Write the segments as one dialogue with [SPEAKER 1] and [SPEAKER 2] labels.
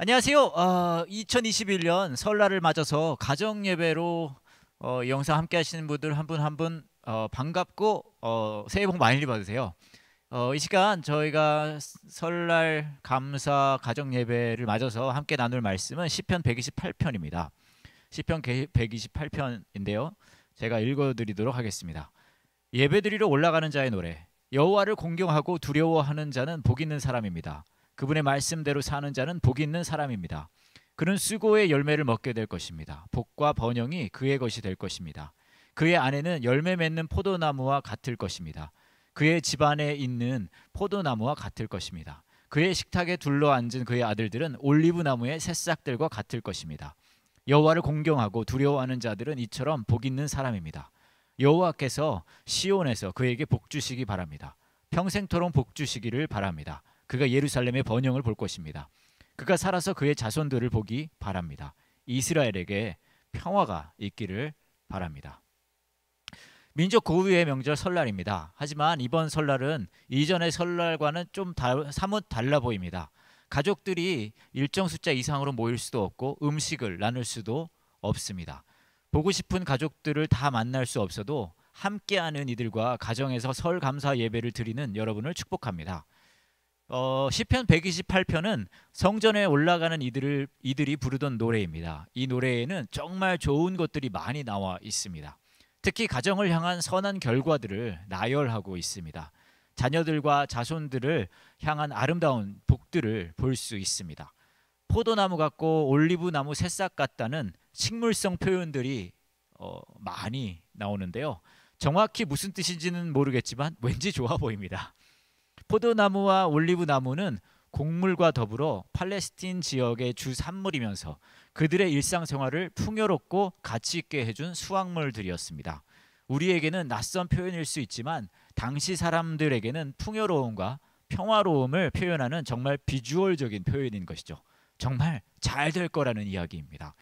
[SPEAKER 1] 안녕하세요. 어, 2021년 설날을 맞아서 가정 예배로 어, 이 영상 함께 하시는 분들 한 분 한분 어, 반갑고 어, 새해 복 많이 받으세요. 어, 이 시간 저희가 설날 감사 가정 예배를 맞아서 함께 나눌 말씀은 시편 128편입니다. 시편 128편인데요. 제가 읽어 드리도록 하겠습니다. 예배드리러 올라가는 자의 노래 여호와를 공경하고 두려워하는 자는 복 있는 사람입니다. 그분의 말씀대로 사는 자는 복 있는 사람입니다. 그는 수고의 열매를 먹게 될 것입니다. 복과 번영이 그의 것이 될 것입니다. 그의 아내는 열매 맺는 포도나무와 같을 것입니다. 그의 집안에 있는 포도나무와 같을 것입니다. 그의 식탁에 둘러앉은 그의 아들들은 올리브 나무의 새싹들과 같을 것입니다. 여호와를 공경하고 두려워하는 자들은 이처럼 복 있는 사람입니다. 여호와께서 시온에서 그에게 복 주시기 바랍니다. 평생토록 복 주시기를 바랍니다. 그가 예루살렘의 번영을 볼 것입니다. 그가 살아서 그의 자손들을 보기 바랍니다. 이스라엘에게 평화가 있기를 바랍니다. 민족 고유의 명절 설날입니다. 하지만 이번 설날은 이전의 설날과는 좀 다, 사뭇 달라 보입니다. 가족들이 일정 숫자 이상으로 모일 수도 없고 음식을 나눌 수도 없습니다. 보고 싶은 가족들을 다 만날 수 없어도 함께하는 이들과 가정에서 설 감사 예배를 드리는 여러분을 축복합니다. 어, 시편 128편은 성전에 올라가는 이들을 이들이 부르던 노래입니다. 이 노래에는 정말 좋은 것들이 많이 나와 있습니다. 특히 가정을 향한 선한 결과들을 나열하고 있습니다. 자녀들과 자손들을 향한 아름다운 복들을 볼 수 있습니다. 포도나무 같고 올리브 나무 새싹 같다는 식물성 표현들이 어, 많이 나오는데요. 정확히 무슨 뜻인지는 모르겠지만 왠지 좋아 보입니다. 포도나무와 올리브 나무는 곡물과 더불어 팔레스틴 지역의 주 산물이면서 그들의 일상생활을 풍요롭고 가치 있게 해준 수확물들이었습니다. 우리에게는 낯선 표현일 수 있지만 당시 사람들에게는 풍요로움과 평화로움을 표현하는 정말 비주얼적인 표현인 것이죠. 정말 잘 될 거라는 이야기입니다.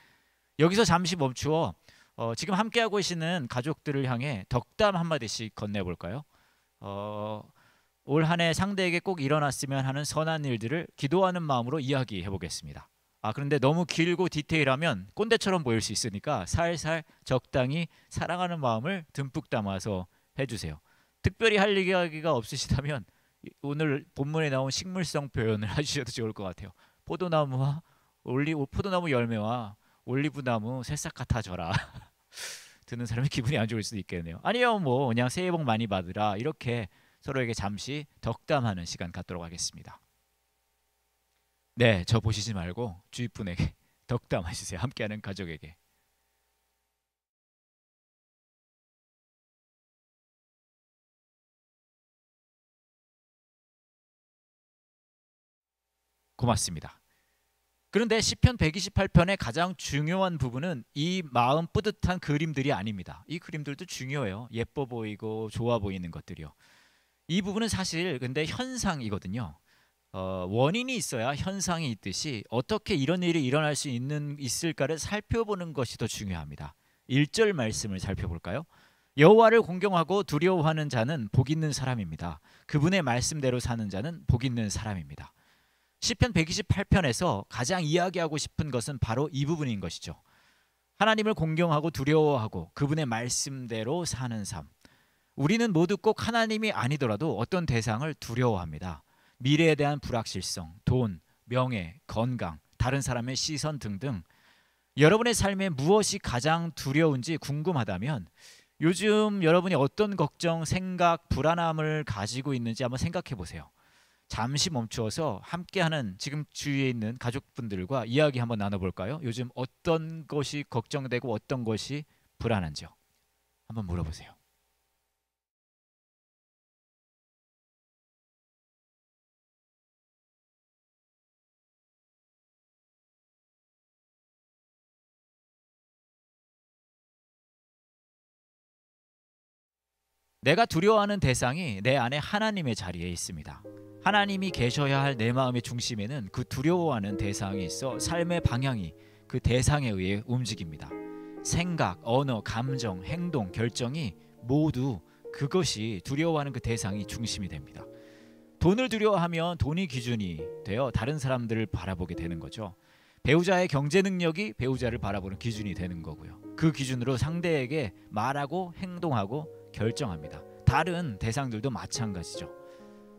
[SPEAKER 1] 여기서 잠시 멈추어 어, 지금 함께하고 계시는 가족들을 향해 덕담 한마디씩 건네볼까요? 어, 올 한 해 상대에게 꼭 일어났으면 하는 선한 일들을 기도하는 마음으로 이야기해 보겠습니다. 아 그런데 너무 길고 디테일하면 꼰대처럼 보일 수 있으니까 살살 적당히 사랑하는 마음을 듬뿍 담아서 해주세요. 특별히 할 이야기가 없으시다면 오늘 본문에 나온 식물성 표현을 해주셔도 좋을 것 같아요. 포도나무와 올리 포도나무 열매와 올리브나무 새싹 같아져라. 듣는 사람이 기분이 안 좋을 수도 있겠네요. 아니요, 뭐 그냥 새해 복 많이 받으라 이렇게 서로에게 잠시 덕담하는 시간 갖도록 하겠습니다. 네, 저 보시지 말고 주위 분에게 덕담하시세요. 함께하는 가족에게. 고맙습니다. 그런데 시편 128편의 가장 중요한 부분은 이 마음 뿌듯한 그림들이 아닙니다. 이 그림들도 중요해요. 예뻐 보이고 좋아 보이는 것들이요. 이 부분은 사실 근데 현상이거든요. 어, 원인이 있어야 현상이 있듯이 어떻게 이런 일이 일어날 수 있는 있을까를 살펴보는 것이 더 중요합니다. 1절 말씀을 살펴볼까요? 여호와를 공경하고 두려워하는 자는 복 있는 사람입니다. 그분의 말씀대로 사는 자는 복 있는 사람입니다. 시편 128편에서 가장 이야기하고 싶은 것은 바로 이 부분인 것이죠. 하나님을 공경하고 두려워하고 그분의 말씀대로 사는 삶. 우리는 모두 꼭 하나님이 아니더라도 어떤 대상을 두려워합니다. 미래에 대한 불확실성, 돈, 명예, 건강, 다른 사람의 시선 등등 여러분의 삶에 무엇이 가장 두려운지 궁금하다면 요즘 여러분이 어떤 걱정, 생각, 불안함을 가지고 있는지 한번 생각해 보세요. 잠시 멈추어서 함께하는 지금 주위에 있는 가족분들과 이야기 한번 나눠볼까요? 요즘 어떤 것이 걱정되고 어떤 것이 불안한지요? 한번 물어보세요. 내가 두려워하는 대상이 내 안에 하나님의 자리에 있습니다. 하나님이 계셔야 할 내 마음의 중심에는 그 두려워하는 대상이 있어 삶의 방향이 그 대상에 의해 움직입니다. 생각, 언어, 감정, 행동, 결정이 모두 그것이 두려워하는 그 대상이 중심이 됩니다. 돈을 두려워하면 돈이 기준이 되어 다른 사람들을 바라보게 되는 거죠. 배우자의 경제 능력이 배우자를 바라보는 기준이 되는 거고요. 그 기준으로 상대에게 말하고 행동하고 결정합니다. 다른 대상들도 마찬가지죠.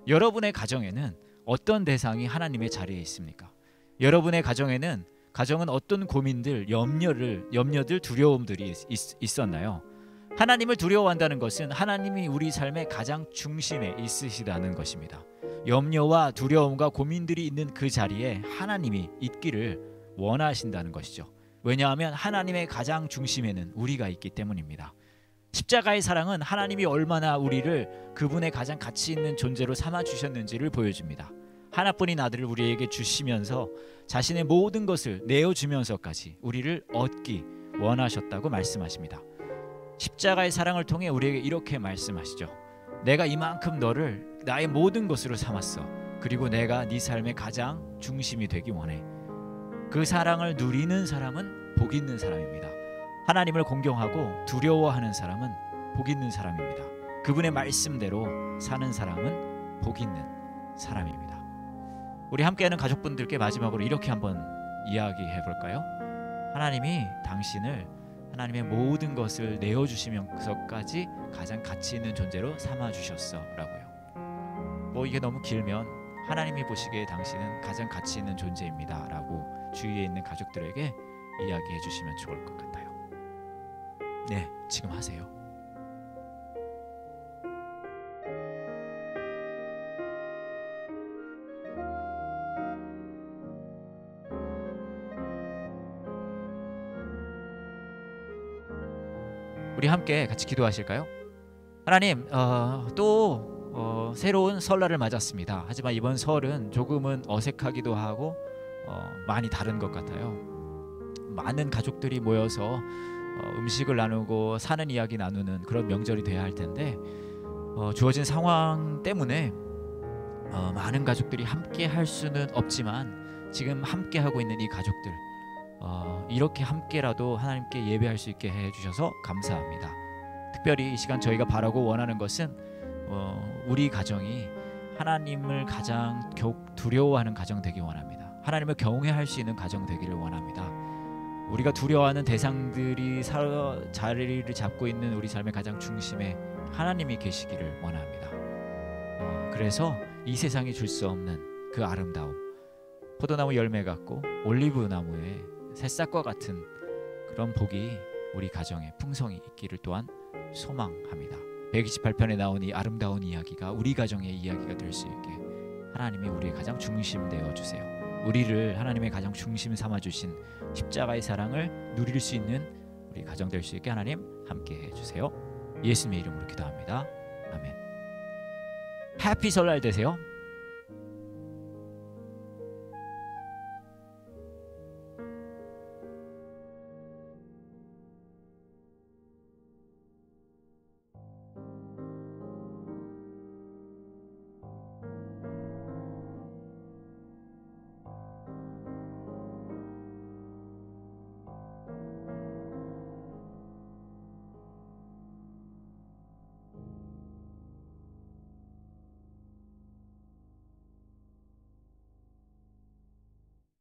[SPEAKER 1] 여러분의 가정에는 어떤 대상이 하나님의 자리에 있습니까? 여러분의 가정에는 가정은 어떤 고민들, 염려를 염려들, 두려움들이 있, 있었나요? 하나님을 두려워한다는 것은 하나님이 우리 삶의 가장 중심에 있으시다는 것입니다. 염려와 두려움과 고민들이 있는 그 자리에 하나님이 있기를 원하신다는 것이죠. 왜냐하면 하나님의 가장 중심에는 우리가 있기 때문입니다. 십자가의 사랑은 하나님이 얼마나 우리를 그분의 가장 가치 있는 존재로 삼아 주셨는지를 보여줍니다. 하나뿐인 아들을 우리에게 주시면서 자신의 모든 것을 내어 주면서까지 우리를 얻기 원하셨다고 말씀하십니다. 십자가의 사랑을 통해 우리에게 이렇게 말씀하시죠. 내가 이만큼 너를 나의 모든 것으로 삼았어. 그리고 내가 네 삶의 가장 중심이 되기 원해. 그 사랑을 누리는 사람은 복 있는 사람입니다. 하나님을 공경하고 두려워하는 사람은 복 있는 사람입니다. 그분의 말씀대로 사는 사람은 복 있는 사람입니다. 우리 함께하는 가족분들께 마지막으로 이렇게 한번 이야기해 볼까요? 하나님이 당신을 하나님의 모든 것을 내어 주시면서까지 가장 가치 있는 존재로 삼아 주셨어라고요. 뭐 이게 너무 길면 하나님이 보시기에 당신은 가장 가치 있는 존재입니다라고 주위에 있는 가족들에게 이야기해 주시면 좋을 것 같아요. 네, 지금 하세요. 우리 함께 같이 기도하실까요? 하나님, 어, 또 어, 새로운 설날을 맞았습니다. 하지만 이번 설은 조금은 어색하기도 하고 어, 많이 다른 것 같아요. 많은 가족들이 모여서 어, 음식을 나누고 사는 이야기 나누는 그런 명절이 돼야 할 텐데 어, 주어진 상황 때문에 어, 많은 가족들이 함께 할 수는 없지만 지금 함께 하고 있는 이 가족들 어, 이렇게 함께라도 하나님께 예배할 수 있게 해주셔서 감사합니다. 특별히 이 시간 저희가 바라고 원하는 것은 어, 우리 가정이 하나님을 가장 두려워하는 가정 되기 원합니다. 하나님을 경외할 수 있는 가정 되기를 원합니다. 우리가 두려워하는 대상들이 자리를 잡고 있는 우리 삶의 가장 중심에 하나님이 계시기를 원합니다. 어, 그래서 이 세상이 줄 수 없는 그 아름다움, 포도나무 열매 같고 올리브 나무에 새싹과 같은 그런 복이 우리 가정에 풍성이 있기를 또한 소망합니다. 128편에 나온 이 아름다운 이야기가 우리 가정의 이야기가 될 수 있게 하나님이 우리의 가장 중심 되어 주세요. 우리를 하나님의 가장 중심 삼아 주신 십자가의 사랑을 누릴 수 있는 우리 가정 될 수 있게 하나님 함께 해 주세요. 예수님의 이름으로 기도합니다. 아멘. 해피 설날 되세요.